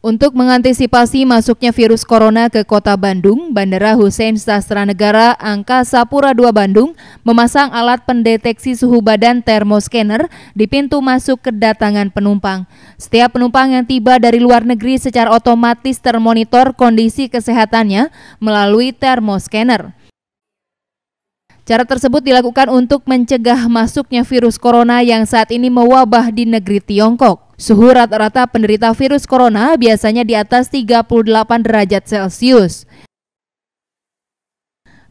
Untuk mengantisipasi masuknya virus corona ke kota Bandung, Bandara Hussein Sastra Negara Angkasa Pura II Bandung memasang alat pendeteksi suhu badan thermoscanner di pintu masuk kedatangan penumpang. Setiap penumpang yang tiba dari luar negeri secara otomatis termonitor kondisi kesehatannya melalui thermoscanner. Cara tersebut dilakukan untuk mencegah masuknya virus corona yang saat ini mewabah di negeri Tiongkok. Suhu rata-rata penderita virus corona biasanya di atas 38 derajat Celcius.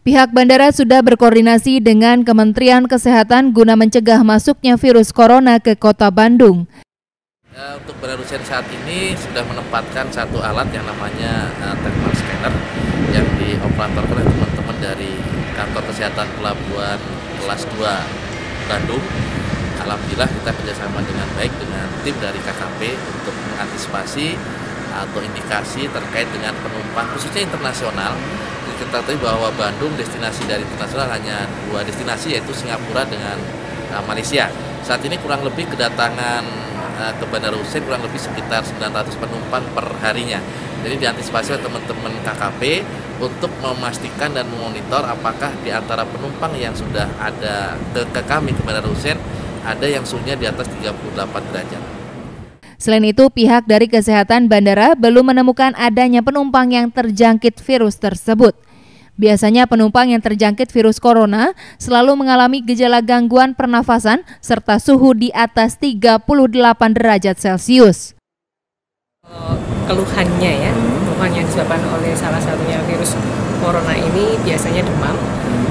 Pihak bandara sudah berkoordinasi dengan Kementerian Kesehatan guna mencegah masuknya virus corona ke kota Bandung. Ya, untuk Bandara saat ini sudah menempatkan satu alat yang namanya uh, thermal scanner yang dioperatorkan oleh teman-teman dari kantor kesehatan pelabuhan kelas 2 Bandung alhamdulillah kita kerjasama dengan baik dengan tim dari KKP untuk mengantisipasi atau indikasi terkait dengan penumpang khususnya internasional. Kita tahu bahwa Bandung destinasi dari internasional hanya dua destinasi yaitu Singapura dengan uh, Malaysia. Saat ini kurang lebih kedatangan uh, ke Bandara Hussein kurang lebih sekitar 900 penumpang per harinya. Jadi diantisipasi oleh teman-teman KKP untuk memastikan dan memonitor apakah di antara penumpang yang sudah ada ke, ke kami ke Bandara Hussein ada yang suhunya di atas 38 derajat. Selain itu, pihak dari kesehatan bandara belum menemukan adanya penumpang yang terjangkit virus tersebut. Biasanya penumpang yang terjangkit virus corona selalu mengalami gejala gangguan pernafasan serta suhu di atas 38 derajat Celcius. Keluhannya ya, keluhan yang disebabkan oleh salah satunya virus corona ini biasanya demam,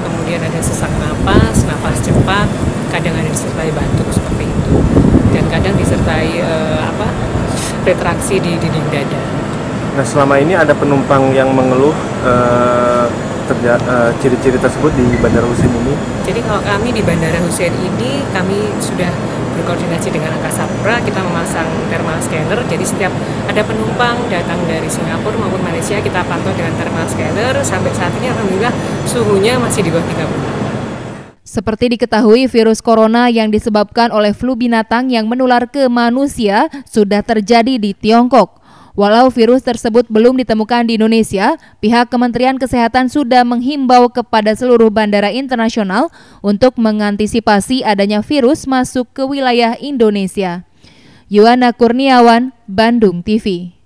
kemudian ada sesak napas, napas cepat, kadang ada disertai batuk seperti itu dan kadang disertai uh, apa retraksi di dinding dada. Nah selama ini ada penumpang yang mengeluh uh, ciri-ciri tersebut di Bandara Hussein ini? Jadi kalau kami di Bandara Hussein ini kami sudah berkoordinasi dengan Angkasa Pura, kita memasang thermal scanner. Jadi setiap ada penumpang datang dari Singapura maupun Malaysia, kita pantau dengan thermal scanner. Sampai saat ini alhamdulillah suhunya masih di bawah 30. Seperti diketahui, virus corona yang disebabkan oleh flu binatang yang menular ke manusia sudah terjadi di Tiongkok. Walau virus tersebut belum ditemukan di Indonesia, pihak Kementerian Kesehatan sudah menghimbau kepada seluruh bandara internasional untuk mengantisipasi adanya virus masuk ke wilayah Indonesia. Yuana Kurniawan, Bandung TV.